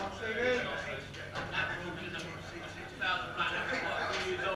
Watch they.